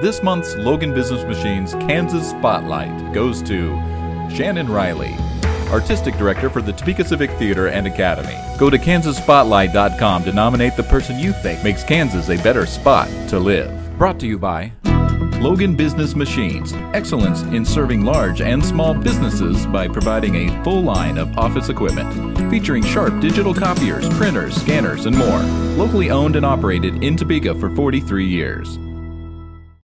This month's Logan Business Machines Kansas Spotlight goes to Shannon Reilly, Artistic Director for the Topeka Civic Theater and Academy. Go to kansasspotlight.com to nominate the person you think makes Kansas a better spot to live. Brought to you by Logan Business Machines, excellence in serving large and small businesses by providing a full line of office equipment, featuring sharp digital copiers, printers, scanners, and more. Locally owned and operated in Topeka for 43 years.